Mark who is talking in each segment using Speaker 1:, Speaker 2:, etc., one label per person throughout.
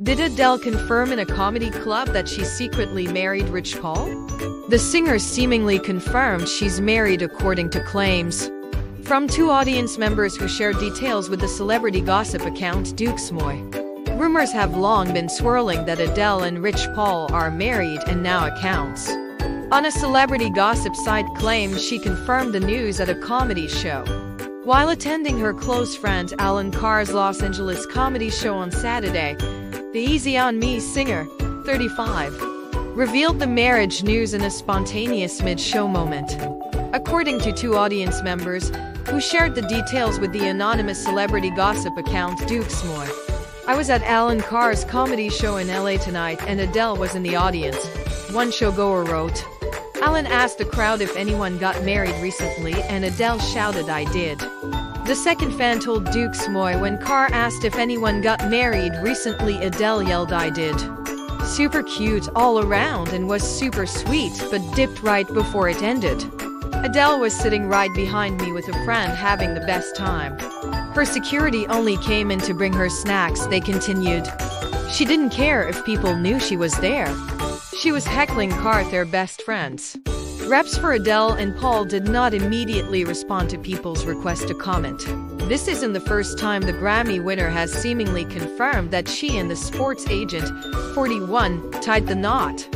Speaker 1: Did Adele confirm in a comedy club that she secretly married Rich Paul? The singer seemingly confirmed she's married according to claims from two audience members who shared details with the celebrity gossip account DeuxMoi. Rumors have long been swirling that Adele and Rich Paul are married and now accounts. On a celebrity gossip site claims she confirmed the news at a comedy show. While attending her close friend Alan Carr's Los Angeles comedy show on Saturday, the Easy on Me singer, 35, revealed the marriage news in a spontaneous mid-show moment. According to two audience members, who shared the details with the anonymous celebrity gossip account DeuxMoi. I was at Alan Carr's comedy show in LA tonight and Adele was in the audience. One showgoer wrote. Alan asked the crowd if anyone got married recently and Adele shouted I did. The second fan told DeuxMoi when Carr asked if anyone got married recently Adele yelled I did. Super cute all around and was super sweet but dipped right before it ended. Adele was sitting right behind me with a friend having the best time. Her security only came in to bring her snacks, they continued. She didn't care if people knew she was there. She was heckling Carr, they're best friends. Reps for Adele and Paul did not immediately respond to people's request to comment. This isn't the first time the Grammy winner has seemingly confirmed that she and the sports agent, 41, tied the knot.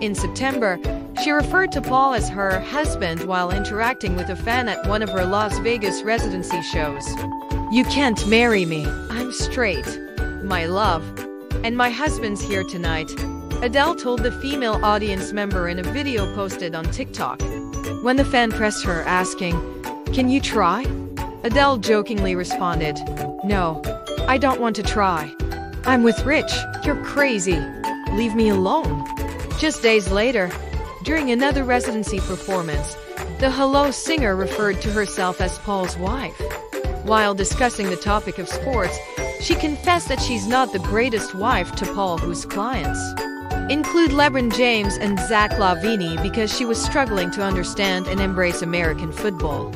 Speaker 1: In September, she referred to Paul as her husband while interacting with a fan at one of her Las Vegas residency shows. You can't marry me. I'm straight. My love. And my husband's here tonight. Adele told the female audience member in a video posted on TikTok. When the fan pressed her, asking, Can you try? Adele jokingly responded, No, I don't want to try. I'm with Rich. You're crazy. Leave me alone. Just days later, during another residency performance, the Hello singer referred to herself as Paul's wife. While discussing the topic of sports, she confessed that she's not the greatest wife to Paul, whose clients include LeBron James and Zach LaVine because she was struggling to understand and embrace American football.